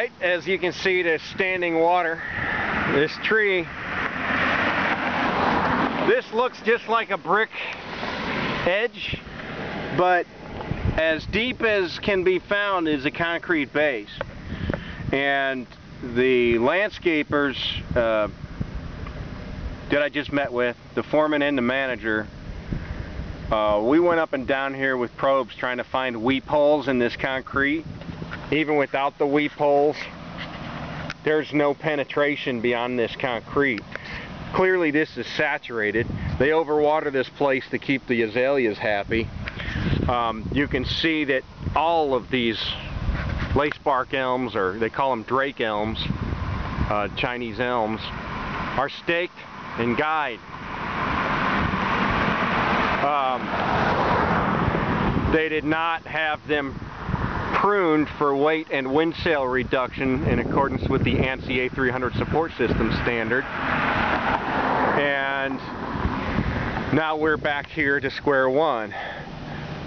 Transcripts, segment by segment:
Alright, as you can see there's standing water. This tree, this looks just like a brick edge, but as deep as can be found is a concrete base. And the landscapers uh, that I just met with, the foreman and the manager, uh, we went up and down here with probes trying to find weep holes in this concrete. Even without the weep holes, there's no penetration beyond this concrete. Clearly this is saturated. They overwater this place to keep the azaleas happy. Um, you can see that all of these lacebark elms, or they call them drake elms, uh, Chinese elms, are staked and guyed. Um, they did not have them pruned for weight and wind sail reduction in accordance with the ANSI A300 support system standard. And now we're back here to square one.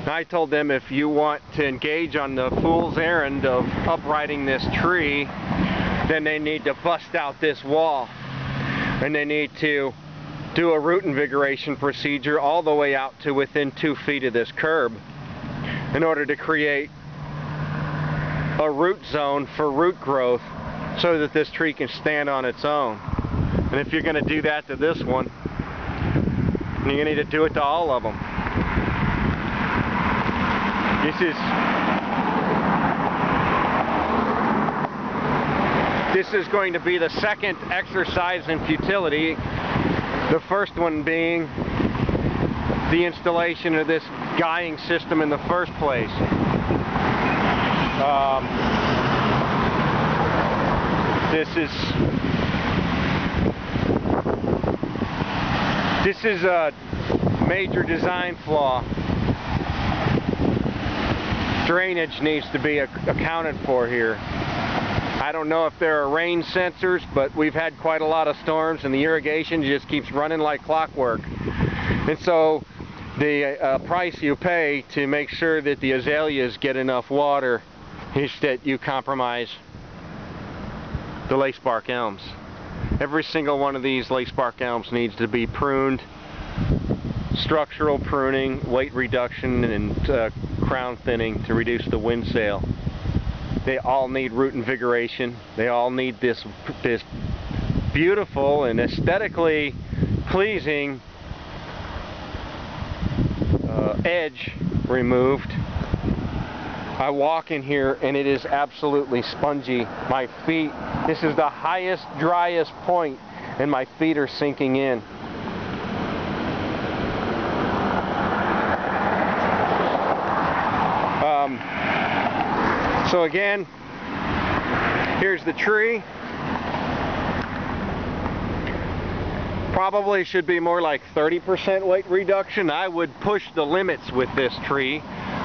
I told them if you want to engage on the fool's errand of uprighting this tree, then they need to bust out this wall. And they need to do a root invigoration procedure all the way out to within two feet of this curb in order to create a root zone for root growth so that this tree can stand on its own. And if you're going to do that to this one, you're going to need to do it to all of them. This is this is going to be the second exercise in futility. The first one being the installation of this guying system in the first place. Um, this is this is a major design flaw drainage needs to be accounted for here. I don't know if there are rain sensors, but we've had quite a lot of storms and the irrigation just keeps running like clockwork. And so the uh, price you pay to make sure that the azaleas get enough water is that you compromise the lacebark elms. Every single one of these lacebark elms needs to be pruned structural pruning, weight reduction, and uh, crown thinning to reduce the wind sail. They all need root invigoration. They all need this, this beautiful and aesthetically pleasing uh, edge removed. I walk in here and it is absolutely spongy. My feet, this is the highest, driest point and my feet are sinking in. Um, so again, here's the tree. Probably should be more like 30% weight reduction. I would push the limits with this tree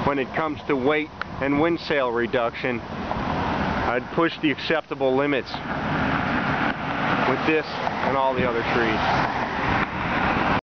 when it comes to weight and wind sail reduction. I'd push the acceptable limits with this and all the other trees.